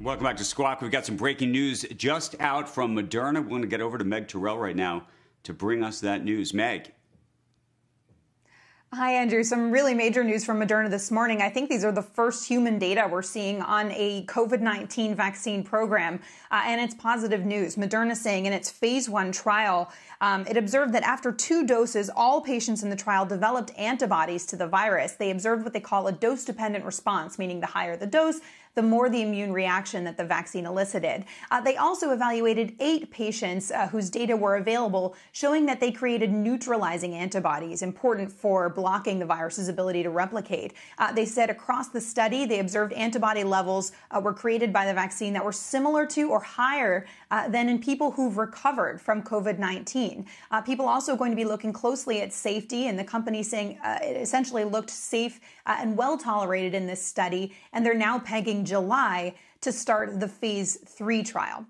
Welcome back to Squawk. We've got some breaking news just out from Moderna. We're going to get over to Meg Tirrell right now to bring us that news. Meg. Hi, Andrew. Some really major news from Moderna this morning. I think these are the first human data we're seeing on a COVID 19 vaccine program, uh, and it's positive news. Moderna saying in its phase one trial, um, it observed that after two doses, all patients in the trial developed antibodies to the virus. They observed what they call a dose dependent response, meaning the higher the dose, the more the immune reaction that the vaccine elicited. Uh, they also evaluated eight patients uh, whose data were available, showing that they created neutralizing antibodies, important for blocking the virus's ability to replicate. Uh, they said across the study, they observed antibody levels uh, were created by the vaccine that were similar to or higher uh, than in people who've recovered from COVID 19. Uh, people also going to be looking closely at safety, and the company saying it essentially looked safe and well tolerated in this study, and they're now pegging July to start the phase three trial.